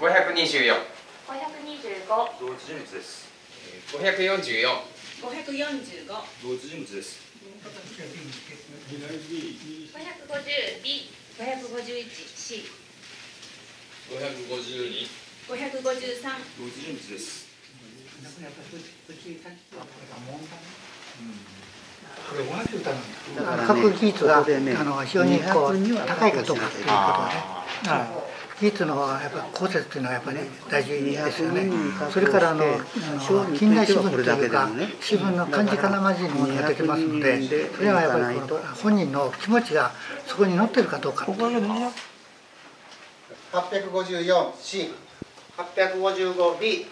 524 525同一人物です。544 545同一人物です。550 B 551 C 552 553同一人物です。これ同じ歌なんだ。だからね各技術が、ねあの非常にこう200には高いかどうかということでね。あはい技術の方がやっぱ後説っていうのはやっぱり大事ですよね。200それからあの近代新聞というかね。新聞の漢字かなまじいものが出てますので200人でそれはやっぱり本人の気持ちがそこに載ってるかどうか。854C855B